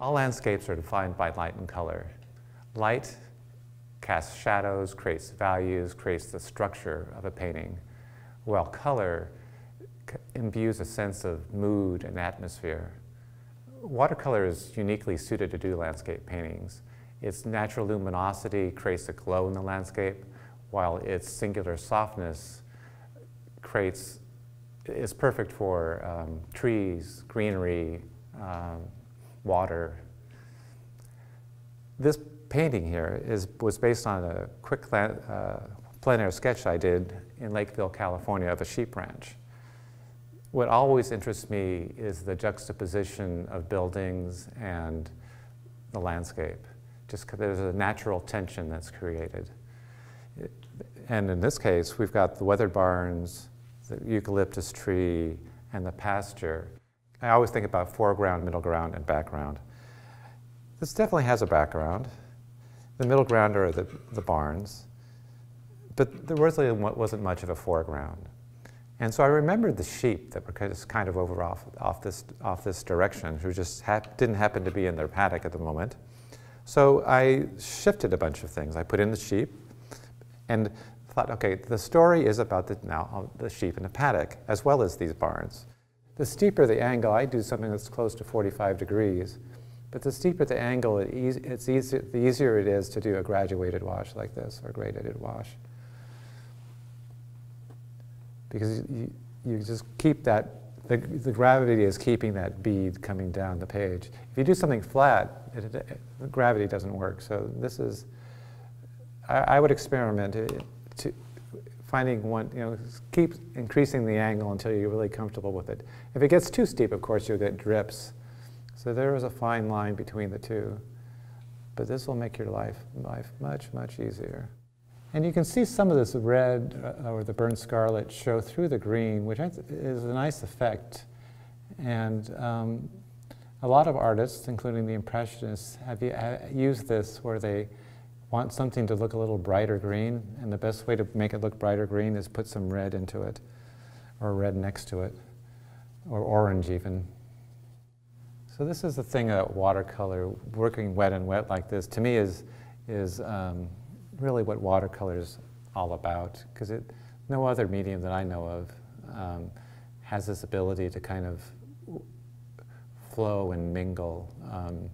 All landscapes are defined by light and color. Light casts shadows, creates values, creates the structure of a painting, while color imbues a sense of mood and atmosphere. Watercolor is uniquely suited to do landscape paintings. Its natural luminosity creates a glow in the landscape, while its singular softness creates, is perfect for um, trees, greenery, um, water. This painting here is, was based on a quick uh, plein air sketch I did in Lakeville, California of a sheep ranch. What always interests me is the juxtaposition of buildings and the landscape. Just because there's a natural tension that's created. And in this case, we've got the weathered barns, the eucalyptus tree, and the pasture. I always think about foreground, middle ground, and background. This definitely has a background. The middle ground are the, the barns, but there really wasn't much of a foreground. And so I remembered the sheep that were just kind of over off, off, this, off this direction, who just hap didn't happen to be in their paddock at the moment. So I shifted a bunch of things. I put in the sheep and thought, okay, the story is about the, now the sheep in the paddock, as well as these barns. The steeper the angle, I do something that's close to 45 degrees, but the steeper the angle, it e it's easy, the easier it is to do a graduated wash like this, or graded wash. Because you, you just keep that, the, the gravity is keeping that bead coming down the page. If you do something flat, it, it, gravity doesn't work. So this is, I, I would experiment uh, to, finding one, you know, keep increasing the angle until you're really comfortable with it. If it gets too steep, of course, you'll get drips. So there is a fine line between the two. But this will make your life, life much, much easier. And you can see some of this red uh, or the burnt scarlet show through the green, which is a nice effect. And um, a lot of artists, including the Impressionists, have used this where they want something to look a little brighter green, and the best way to make it look brighter green is put some red into it, or red next to it, or orange even. So this is the thing about watercolor, working wet and wet like this, to me is, is um, really what watercolor is all about, because it no other medium that I know of um, has this ability to kind of flow and mingle. Um,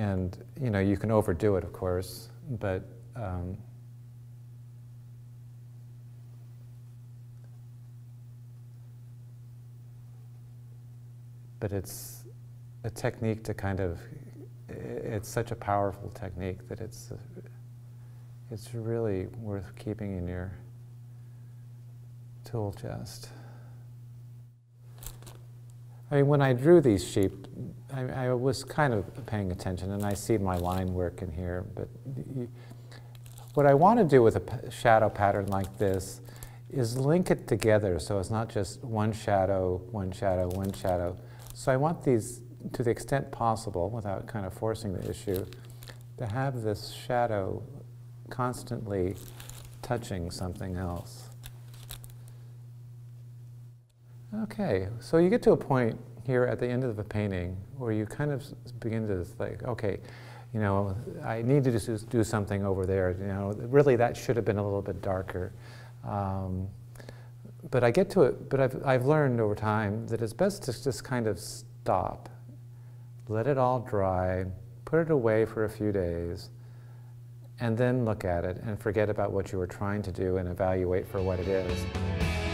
and you know, you can overdo it, of course, but um, but it's a technique to kind of it's such a powerful technique that it's it's really worth keeping in your tool chest. I mean, when I drew these sheep, I, I, was kind of paying attention, and I see my line work in here. But you, what I want to do with a shadow pattern like this is link it together so it's not just one shadow, one shadow, one shadow. So I want these, to the extent possible, without kind of forcing the issue, to have this shadow constantly touching something else. Okay, so you get to a point here at the end of the painting where you kind of begin to think, okay, you know, I need to just do something over there. You know, really that should have been a little bit darker. Um, but I get to it, but I've, I've learned over time that it's best to just kind of stop, let it all dry, put it away for a few days, and then look at it and forget about what you were trying to do and evaluate for what it is.